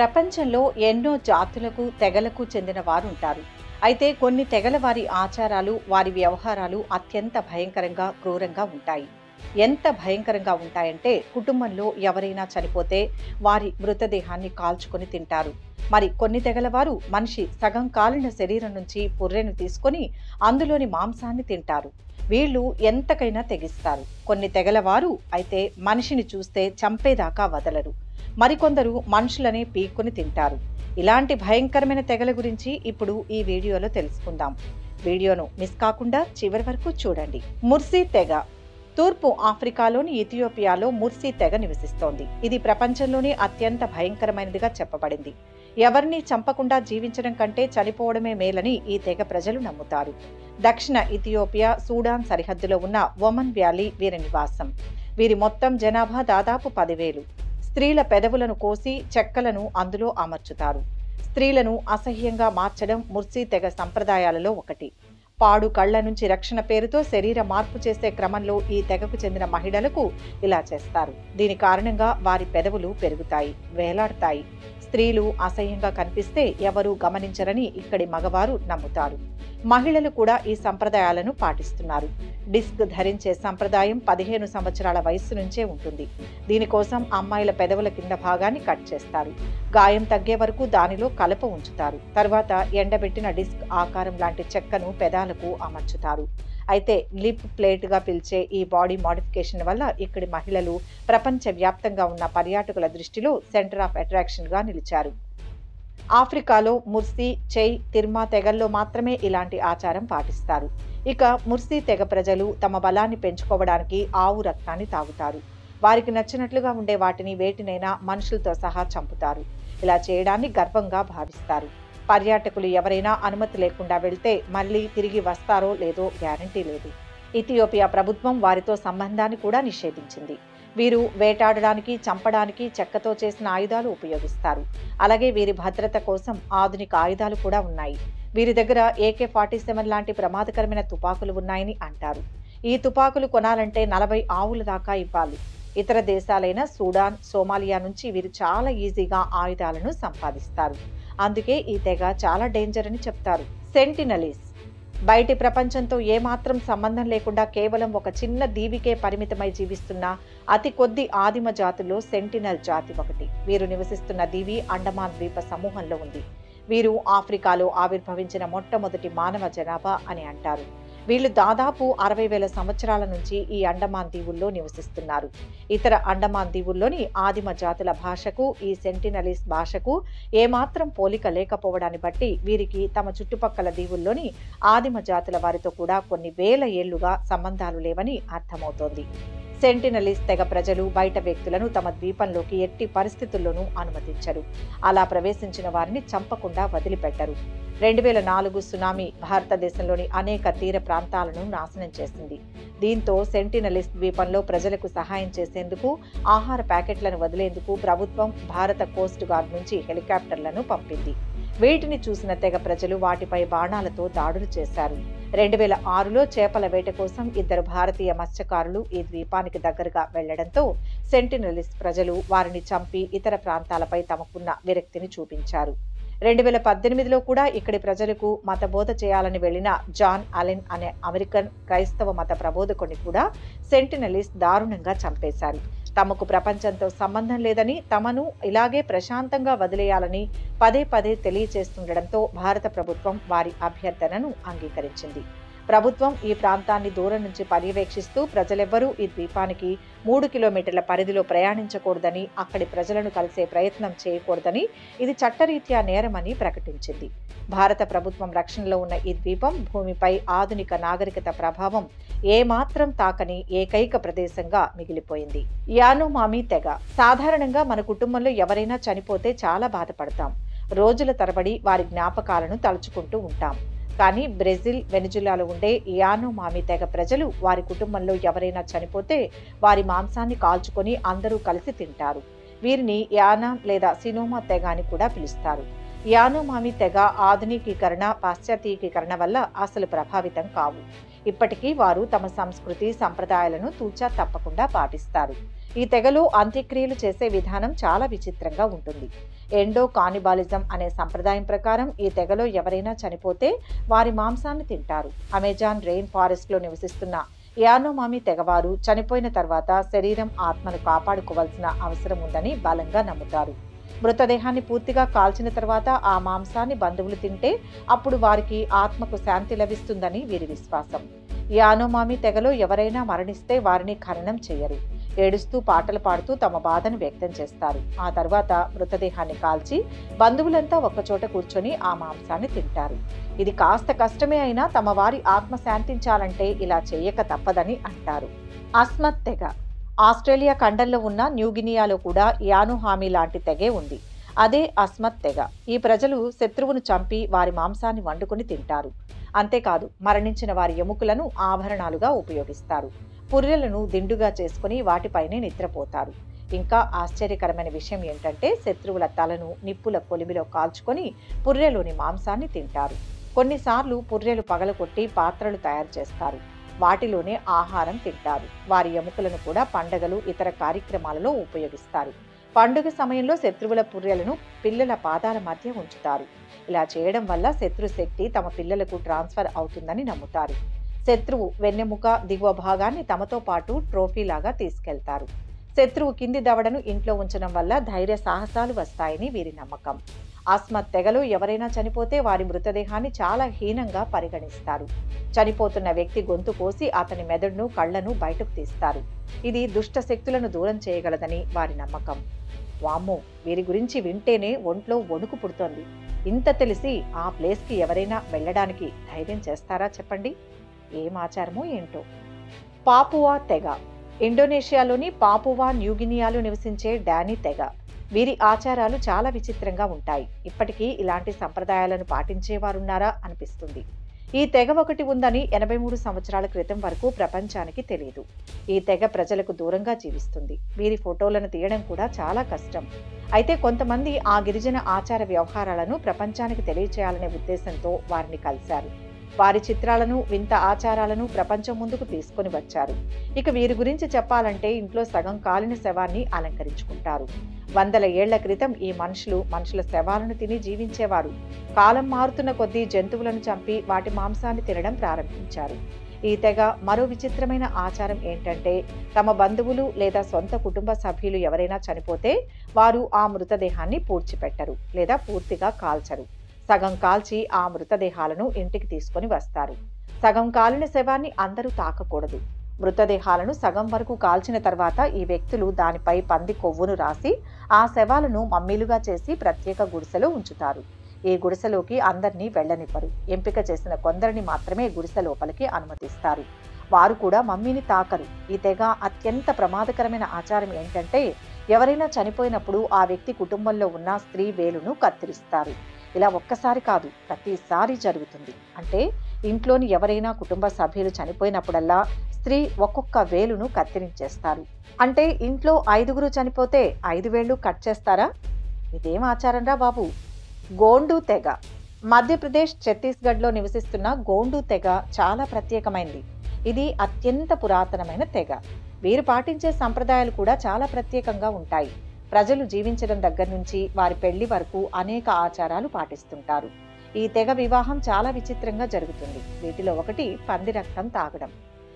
ప్రపంచంలో ఎన్నో జాతులకు తెగలకు చెందిన వారు ఉంటారు అయితే కొన్ని తెగల వారి ఆచారాలు వారి వ్యవహారాలు అత్యంత భయంకరంగా క్రూరంగా ఉంటాయి. ఎంత భయంకరంగా ఉంటాయంటే కుటుంబంలో ఎవరైనా చనిపోతే వారి మృతదేహాన్ని కాల్చుకొని తింటారు. మరి కొన్ని తెగల వారు మనిషి సగం కాలిన శరీరం నుంచి పుర్రెను తీసుకొని అందులోని మాంసాన్ని తింటారు. వీళ్ళు ఎంతకైనా తెగిస్తారు. కొన్ని తెగలవారు అయితే మనిషిని చూస్తే చంపేదాకా వదలరు. మరికొందరు మనుషులనే పీక్కుని తింటారు. ఇలాంటి భయంకరమైన తెగల గురించి ఇప్పుడు ఈ వీడియోలో తెలుసుకుందాం. వీడియోను మిస్ కాకుండా చివరి వరకు చూడండి. ముర్సీ తెగ. తూర్పు ఆఫ్రికాలోని ఇథియోపియాలో ముర్సీ తెగ నివసిస్తోంది. ఇది ప్రపంచంలోనే అత్యంత భయంకరమైనదిగా చెప్పబడింది. ఎవరిని చంపకుండా జీవించడం కంటే చనిపోవడమే మేలని ఈ తెగ ప్రజలు నమ్ముతారు. దక్షిణ ఇథియోపియా సూడాన్ సరిహద్దులో ఉన్న ఒమన్ వ్యాలీ వీరి నివాసం. వీరి మొత్తం జనాభా దాదాపు పదివేలు. స్త్రీల పెదవులను కోసి చెక్కలను అందులో అమర్చుతారు. స్త్రీలను అసహ్యంగా మార్చడం ముర్సీ తెగ సంప్రదాయాలలో ఒకటి. పాడు కళ్ళ నుంచి రక్షణ పేరుతో శరీర మార్పు చేసే క్రమంలో ఈ తెగకు చెందిన మహిళలకు ఇలా చేస్తారు. దీని కారణంగా వారి పెదవులు పెరుగుతాయి వేలాడతాయి. స్త్రీలు అసహ్యంగా కనిపిస్తే ఎవరూ గమనించరని ఇక్కడి మగవారు నమ్ముతారు. మహిళలు కూడా ఈ సంప్రదాయాలను పాటిస్తున్నారు. డిస్క్ ధరించే సంప్రదాయం పదిహేను సంవత్సరాల వయస్సు నుంచే ఉంటుంది. దీనికోసం అమ్మాయిల పెదవుల కింద భాగాన్ని కట్ చేస్తారు. గాయం తగ్గే వరకు దానిలో కలప ఉంచుతారు. తర్వాత ఎండబెట్టిన డిస్క్ ఆకారం లాంటి చెక్కను పెదాలకు అమర్చుతారు. అయితే లిప్ ప్లేట్గా పిలిచే ఈ బాడీ మోడిఫికేషన్ వల్ల ఇక్కడి మహిళలు ప్రపంచవ్యాప్తంగా ఉన్న పర్యాటకుల దృష్టిలో సెంటర్ ఆఫ్ అట్రాక్షన్గా నిలిచారు. ఆఫ్రికాలో ముర్సీ చై తిర్మా తెగల్లో మాత్రమే ఇలాంటి ఆచారం పాటిస్తారు. ఇక ముర్సీ తెగ ప్రజలు తమ బలాన్ని పెంచుకోవడానికి ఆవు రక్తాన్ని తాగుతారు. వారికి నచ్చినట్లుగా ఉండే వాటిని వేటినైనా మనుషులతో సహా చంపుతారు. ఇలా చేయడాన్ని గర్వంగా భావిస్తారు. పర్యాటకులు ఎవరైనా అనుమతి లేకుండా వెళ్తే మళ్ళీ తిరిగి వస్తారో లేదో గ్యారంటీ లేదు. ఇథియోపియా ప్రభుత్వం వారితో సంబంధాన్ని కూడా నిషేధించింది. వీరు వేటాడడానికి చంపడానికి చెక్కతో చేసిన ఆయుధాలు ఉపయోగిస్తారు. అలాగే వీరి భద్రత కోసం ఆధునిక ఆయుధాలు కూడా ఉన్నాయి. వీరి దగ్గర ఏకే ఫార్టీ సెవెన్ లాంటి ప్రమాదకరమైన తుపాకులు ఉన్నాయని అంటారు. ఈ తుపాకులు కొనాలంటే నలభై ఆవుల దాకా ఇవ్వాలి. ఇతర దేశాలైన సూడాన్ సోమాలియా నుంచి వీరు చాలా ఈజీగా ఆయుధాలను సంపాదిస్తారు. అందుకే ఈ తెగ చాలా డేంజర్ అని చెప్తారు. సెంటినలీస్ బయటి ప్రపంచంతో ఏమాత్రం సంబంధం లేకుండా కేవలం ఒక చిన్న దీవికే పరిమితమై జీవిస్తున్న అతి కొద్ది ఆదిమ జాతుల్లో సెంటినల్ జాతి ఒకటి. వీరు నివసిస్తున్న దీవి అండమాన్ ద్వీప సమూహంలో ఉంది. వీరు ఆఫ్రికాలో ఆవిర్భవించిన మొట్టమొదటి మానవ జనాభా అని అంటారు. వీళ్ళు దాదాపు అరవై వేల సంవత్సరాల నుంచి ఈ అండమాన్ దీవుల్లో నివసిస్తున్నారు. ఇతర అండమాన్ దీవుల్లోని ఆదిమ జాతుల భాషకు ఈ సెంటినలీస్ భాషకు ఏమాత్రం పోలిక లేకపోవడాన్ని బట్టి వీరికి తమ చుట్టుపక్కల దీవుల్లోని ఆదిమ జాతుల వారితో కూడా కొన్ని వేల ఏళ్ళుగా సంబంధాలు లేవని అర్థమవుతోంది. సెంటినలీస్ తెగ ప్రజలు బయట వ్యక్తులను తమ ద్వీపంలోకి ఎట్టి పరిస్థితుల్లోనూ అనుమతించరు. అలా ప్రవేశించిన వారిని చంపకుండా వదిలిపెట్టరు. రెండు వేల నాలుగు సునామీ భారతదేశంలోని అనేక తీర ప్రాంతాలను నాశనం చేసింది. దీంతో సెంటినలిస్ ద్వీపంలో ప్రజలకు సహాయం చేసేందుకు ఆహార ప్యాకెట్లను వదిలేందుకు ప్రభుత్వం భారత కోస్ట్ గార్డ్ నుంచి హెలికాప్టర్లను పంపింది. వీటిని చూసిన తెగ ప్రజలు వాటిపై బాణాలతో దాడులు చేశారు. రెండు వేల ఆరులో చేపల వేట కోసం ఇద్దరు భారతీయ మత్స్యకారులు ఈ ద్వీపానికి దగ్గరగా వెళ్ళడంతో సెంటినలిస్ ప్రజలు వారిని చంపి ఇతర ప్రాంతాలపై తమకున్న విరక్తిని చూపించారు. రెండు వేల పద్దెనిమిదిలో కూడా ఇక్కడి ప్రజలకు మతబోధ చేయాలని వెళ్ళిన జాన్ అలెన్ అనే అమెరికన్ క్రైస్తవ మత ప్రబోధకుని కూడా సెంటినలిస్ దారుణంగా చంపేశారు. తమకు ప్రపంచంతో సంబంధం లేదని తమను ఇలాగే ప్రశాంతంగా వదిలేయాలని పదే పదే తెలియచేస్తుండటంతో భారత ప్రభుత్వం వారి అభ్యర్థనను అంగీకరించింది. ప్రభుత్వం ఈ ప్రాంతాన్ని దూరం నుంచి పర్యవేక్షిస్తూ ప్రజలెవ్వరూ ఈ ద్వీపానికి మూడు కిలోమీటర్ల పరిధిలో ప్రయాణించకూడదని అక్కడి ప్రజలను కలిసే ప్రయత్నం చేయకూడదని ఇది చట్టరీత్యా నేరమని ప్రకటించింది. భారత ప్రభుత్వం రక్షణలో ఉన్న ఈ ద్వీపం భూమిపై ఆధునిక నాగరికత ప్రభావం ఏమాత్రం తాకని ఏకైక ప్రదేశంగా మిగిలిపోయింది. యానుమామి తెగ. సాధారణంగా మన కుటుంబంలో ఎవరైనా చనిపోతే చాలా బాధపడతాం. రోజుల తరబడి వారి జ్ఞాపకాలను తలుచుకుంటూ ఉంటాం. కానీ బ్రెజిల్ వెనుజులాలో ఉండే యానోమామి తెగ ప్రజలు వారి కుటుంబంలో ఎవరైనా చనిపోతే వారి మాంసాన్ని కాల్చుకొని అందరూ కలిసి తింటారు. వీరిని యానా లేదా సినోమా తెగ అని కూడా పిలుస్తారు. యానోమామి తెగ ఆధునికీకరణ పాశ్చాత్యీకరణ వల్ల అసలు ప్రభావితం కావు. ఇప్పటికీ వారు తమ సంస్కృతి సంప్రదాయాలను తూచా తప్పకుండా పాటిస్తారు. ఈ తెగలో అంత్యక్రియలు చేసే విధానం చాలా విచిత్రంగా ఉంటుంది. ఎండో కానిబాలిజం అనే సంప్రదాయం ప్రకారం ఈ తెగలో ఎవరైనా చనిపోతే వారి మాంసాన్ని తింటారు. అమెజాన్ రెయిన్ ఫారెస్ట్లో నివసిస్తున్న యానోమామి తెగవారు చనిపోయిన తర్వాత శరీరం ఆత్మను కాపాడుకోవాల్సిన అవసరం ఉందని బలంగా నమ్ముతారు. మృతదేహాన్ని పూర్తిగా కాల్చిన తర్వాత ఆ మాంసాన్ని బంధువులు తింటే అప్పుడు వారికి ఆత్మకు శాంతి లభిస్తుందని వీరి విశ్వాసం. యానోమామి తెగలో ఎవరైనా మరణిస్తే వారిని ఖననం చేయరు. ఏడుస్తూ పాటలు పాడుతూ తమ బాధను వ్యక్తం చేస్తారు. ఆ తర్వాత మృతదేహాన్ని కాల్చి బంధువులంతా ఒక్కచోట కూర్చొని ఆ మాంసాన్ని తింటారు. ఇది కాస్త కష్టమే అయినా తమ వారి ఆత్మ శాంతించాలంటే ఇలా చేయక తప్పదని అంటారు. అస్మత్ తెగ ఆస్ట్రేలియా ఖండంలో ఉన్న న్యూగినియాలో కూడా యాను హామీ లాంటి తెగే ఉంది. అదే అస్మత్ తెగ. ఈ ప్రజలు శత్రువును చంపి వారి మాంసాన్ని వండుకొని తింటారు. అంతేకాదు మరణించిన వారి ఎముకలను ఆభరణాలుగా ఉపయోగిస్తారు. పుర్రెలను దిండుగా చేసుకుని వాటిపైనే నిద్రపోతారు. ఇంకా ఆశ్చర్యకరమైన విషయం ఏంటంటే శత్రువుల తలను నిప్పుల కొలిమిలో కాల్చుకొని పుర్రెలోని మాంసాన్ని తింటారు. కొన్నిసార్లు పుర్రెలు పగలగొట్టి పాత్రలు తయారు చేస్తారు. వాటిలోనే ఆహారం తింటారు. వారి ఎముకలను కూడా పండగలు ఇతర కార్యక్రమాలలో ఉపయోగిస్తారు. పండుగ సమయంలో శత్రువుల పుర్రెలను పిల్లల పాదాల మధ్య ఉంచుతారు. ఇలా చేయడం వల్ల శత్రు శక్తి తమ పిల్లలకు ట్రాన్స్ఫర్ అవుతుందని నమ్ముతారు. శత్రువు వెన్నెముక దిగువ భాగాన్ని తమతో పాటు ట్రోఫీలాగా తీసుకెళ్తారు. శత్రువు కింది దవడను ఇంట్లో ఉంచడం వల్ల ధైర్య సాహసాలు వస్తాయని వీరి నమ్మకం. ఆస్మత్ తెగలో ఎవరైనా చనిపోతే వారి మృతదేహాన్ని చాలా హీనంగా పరిగణిస్తారు. చనిపోతున్న వ్యక్తి గొంతు కోసి అతని మెదడును కళ్ళను బయటకు తీస్తారు. ఇది దుష్ట శక్తులను దూరం చేయగలదని వారి నమ్మకం. వామ్మో వీరి గురించి వింటేనే ఒంట్లో వణుకు పుడుతోంది. ఇంత తెలిసి ఆ ప్లేస్కి ఎవరైనా వెళ్ళడానికి ధైర్యం చేస్తారా చెప్పండి? ఏం ఆచారమో ఏంటో. పాపువా తెగ. ఇండోనేషియాలోని పాపువా న్యూగినియాలో నివసించే డానీ తెగ. వీరి ఆచారాలు చాలా విచిత్రంగా ఉంటాయి. ఇప్పటికీ ఇలాంటి సంప్రదాయాలను పాటించేవారున్నారా అనిపిస్తుంది. ఈ తెగ ఒకటి ఉందని ఎనభై మూడు సంవత్సరాల క్రితం వరకు ప్రపంచానికి తెలియదు ఈ తెగ ప్రజలకు దూరంగా జీవిస్తుంది. వీరి ఫోటోలను తీయడం కూడా చాలా కష్టం. అయితే కొంతమంది ఆ గిరిజన ఆచార వ్యవహారాలను ప్రపంచానికి తెలియచేయాలనే ఉద్దేశంతో వారిని కలిశారు. వారి చిత్రాలను వింత ఆచారాలను ప్రపంచం ముందుకు తీసుకొని వచ్చారు. ఇక వీరి గురించి చెప్పాలంటే ఇంట్లో సగం కాలిన శవాన్ని అలంకరించుకుంటారు. వందల ఏళ్ళ క్రితం ఈ మనుషులు మనుషుల శవాలను తిని జీవించేవారు. కాలం మారుతున్న కొద్దీ జంతువులను చంపి వాటి మాంసాన్ని తినడం ప్రారంభించారు. ఈ తెగ మరో విచిత్రమైన ఆచారం ఏంటంటే తమ బంధువులు లేదా సొంత కుటుంబ సభ్యులు ఎవరైనా చనిపోతే వారు ఆ మృతదేహాన్ని పూడ్చిపెట్టరు లేదా పూర్తిగా కాల్చరు. సగం కాల్చి ఆ మృతదేహాలను ఇంటికి తీసుకొని వస్తారు. సగం కాలిన శవాన్ని అందరూ తాకకూడదు. మృతదేహాలను సగం వరకు కాల్చిన తర్వాత ఈ వ్యక్తులు దానిపై పంది కొవ్వును రాసి ఆ శవాలను మమ్మీలుగా చేసి ప్రత్యేక గుడిసెలో ఉంచుతారు. ఈ గుడిసెలోకి అందరినీ వెళ్ళనివ్వరు. ఎంపిక చేసిన కొందరిని మాత్రమే గుడిసె లోపలికి అనుమతిస్తారు. వారు కూడా మమ్మీని తాకరు. ఈ తెగ అత్యంత ప్రమాదకరమైన ఆచారం ఏంటంటే ఎవరైనా చనిపోయినప్పుడు ఆ వ్యక్తి కుటుంబంలో ఉన్న స్త్రీ వేలును కత్తిరిస్తారు. ఇలా ఒక్కసారి కాదు ప్రతిసారి జరుగుతుంది. అంటే ఇంట్లోని ఎవరైనా కుటుంబ సభ్యులు చనిపోయినప్పుడల్లా స్త్రీ ఒక్కొక్క వేలును కత్తిరించేస్తారు. అంటే ఇంట్లో ఐదుగురు చనిపోతే ఐదు వేళ్ళు కట్ చేస్తారా? ఇదేం ఆచారంరా బాబు. గోండు తెగ. మధ్యప్రదేశ్ ఛత్తీస్గఢ్లో నివసిస్తున్న గోండు తెగ చాలా ప్రత్యేకమైంది. ఇది అత్యంత పురాతనమైన తెగ. వీరు పాటించే సంప్రదాయాలు కూడా చాలా ప్రత్యేకంగా ఉంటాయి. ప్రజలు జీవించడం దగ్గర నుంచి వారి పెళ్ళి వరకు అనేక ఆచారాలు పాటిస్తుంటారు. ఈ తెగ వివాహం చాలా విచిత్రంగా జరుగుతుంది. వీటిలో ఒకటి పంది రక్తం తాగడం.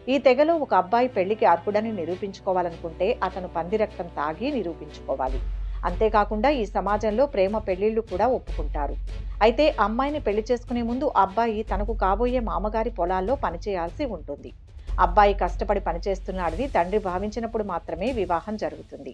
ఈ తెగలో ఒక అబ్బాయి పెళ్ళికి అర్హుడని నిరూపించుకోవాలనుకుంటే అతను పందిరక్తం తాగి నిరూపించుకోవాలి. అంతేకాకుండా ఈ సమాజంలో ప్రేమ పెళ్ళిళ్ళు కూడా ఒప్పుకుంటారు. అయితే అమ్మాయిని పెళ్ళి చేసుకునే ముందు అబ్బాయి తనకు కాబోయే మామగారి పొలాల్లో పనిచేయాల్సి ఉంటుంది. అబ్బాయి కష్టపడి పనిచేస్తున్నాడని తండ్రి భావించినప్పుడు మాత్రమే వివాహం జరుగుతుంది.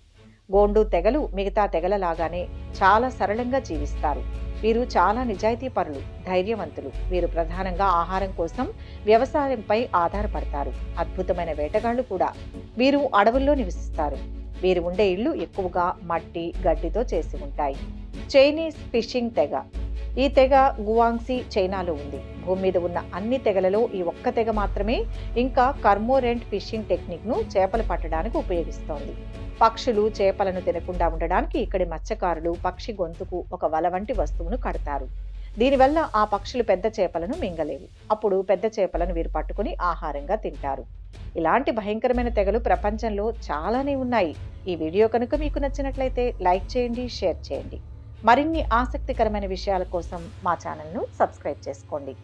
గోండు తెగలు మిగతా తెగలలాగానే చాలా సరళంగా జీవిస్తారు. వీరు చాలా నిజాయితీ పరులు ధైర్యవంతులు. వీరు ప్రధానంగా ఆహారం కోసం వ్యవసాయంపై ఆధారపడతారు. అద్భుతమైన వేటగాళ్ళు కూడా వీరు అడవుల్లో నివసిస్తారు. వీరు ఉండే ఇళ్ళు ఎక్కువగా మట్టి గడ్డితో చేసి ఉంటాయి. చైనీస్ ఫిషింగ్ తెగ ఈ తెగ గువాంగ్సీ చైనాలో ఉంది. భూమి మీద ఉన్న అన్ని తెగలలో ఈ ఒక్క తెగ మాత్రమే ఇంకా కర్మోరెంట్ ఫిషింగ్ టెక్నిక్ను చేపలు పట్టడానికి ఉపయోగిస్తోంది. పక్షులు చేపలను తినకుండా ఉండడానికి ఇక్కడి మత్స్యకారులు పక్షి గొంతుకు ఒక వల వంటి వస్తువును కడతారు. దీనివల్ల ఆ పక్షులు పెద్ద చేపలను మింగలేవు. అప్పుడు పెద్ద చేపలను వీరు పట్టుకుని ఆహారంగా తింటారు. ఇలాంటి భయంకరమైన తెగలు ప్రపంచంలో చాలానే ఉన్నాయి. ఈ వీడియో కనుక మీకు నచ్చినట్లయితే లైక్ చేయండి షేర్ చేయండి. మరిన్ని ఆసక్తికరమైన విషయాల కోసం మా ఛానల్ను సబ్స్క్రైబ్ చేసుకోండి.